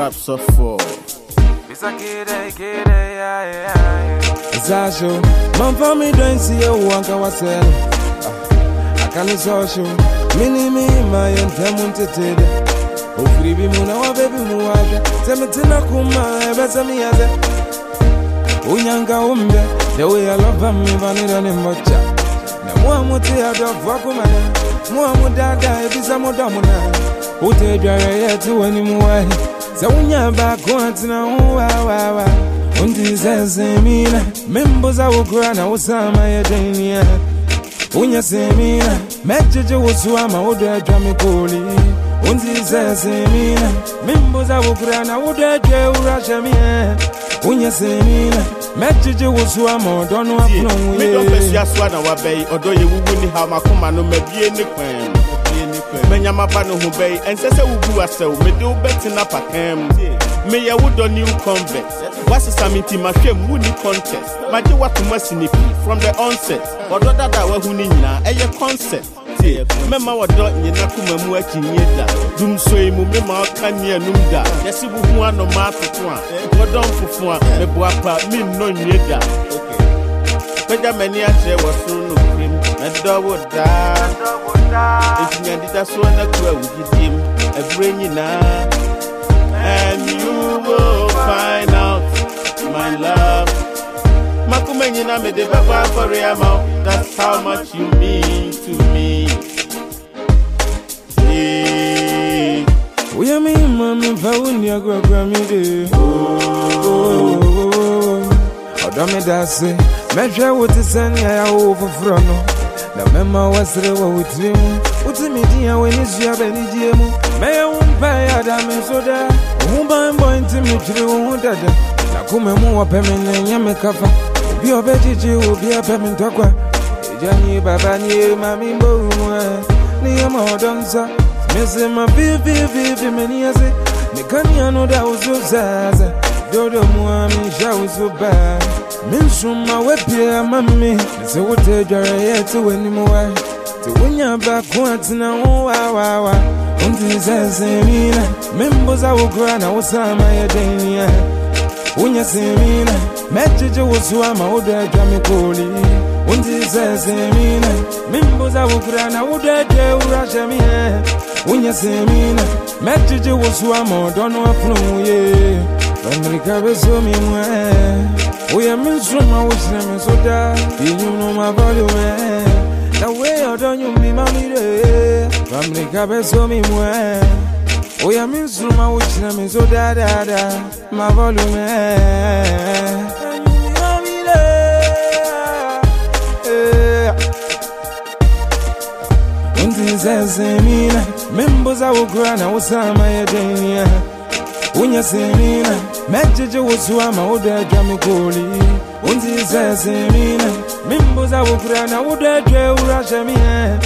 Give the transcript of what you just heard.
rap so for. Zasho, man for me don't see ah, a wanka wasel. I can't social. Mini me my intemunted. Ofiri bi mu na wa baby mu waje. Temetina kuma ebesa eh, mi yaze. Unyanga eh, eh. oh, umbe, oh, the way I love me vanira ni mocha. Na mua muti adofu akumana. Mua mudada ebisa mudamuna. Ute dware yetu wani muwahi. Za unya baako atina wa wa wa. Undi semina Membo za ukura na usama ya denia Unya semina Mejeje usuama udedwa mikuli Undi semina Membo za ukura na udedwe urashamie Unya semina Mejeje usuama udono apno Me don't best ya swa na wabei. Odo ye wugu ni ha makoma no mebie ni kwen. mɛnya maba no ho bɛyi ɛnsɛ sɛ wogu asɛw mede wo bɛtena meyɛ wodɔ new convert woasesa me nti mahwɛ mu wonni contest magye woatoma si pi from the onset. Ɔdɔ dada a woahu no nyinaa ɛyɛ concept. Tie mɛma wɔdɔ nyina koma mu akyinnie da dumsoi mu mema ɔka nneanum da yɛse wo ho anɔma atoto a wɔdɔ mfofo a meboa pa mennɔ nwie da pɛgya m'ani akyerɛ wɔ soro no krim mɛdɔ wo daa enti nyadeda soɔ na kura wo gyidiem ɛberɛ nyinaa and you will find out my love. Makoma nyina mede bɛbɔ afɔre ama wo that's how much you mean to me. Uya mi mami fa unya kwa kwa mi de. Oh. Odo mi dase Mehwe wuti sani ya wo foforo no Na mema mu we ni suya be mu Meya umpa ya da mi soda Uhu ban boy nti mi chiri uhu dada. Na kume mu wa peme ne nyame kafa Obi obe jiji obi a peme ntokwa Ejani baba mami mbo umwe Ni yama odonsa Mese ma bibi bibi meni ase Nikani anu da uzo zaza. Dodo sha uzo ba Minsuma wepia mami Nese wote jare yetu weni muwa Te wunya ba kuatina uwa wa wa Unti zese mina Mimbo za ukura na usama ya denia Unya semina Mejeje usuama udajwa mikuli. Unti zese mina Mimbo za ukura na udajwa urashamie Unya semina Mejeje usuama udono afnuye Amerika beso mi mwe Uya minsuma usine misoda Inyuno mabalume Na we odonyo mi mamire Amerika beso mi mwe Uya minsuma usine misoda da da Mabalume Inyumi mamire Eh Unti semina Mimbo za ukura na usama ya denia Unya semina Mejeje usuama udajwa mikuli Unti semina Mimbo za ukura na udajwe urashamie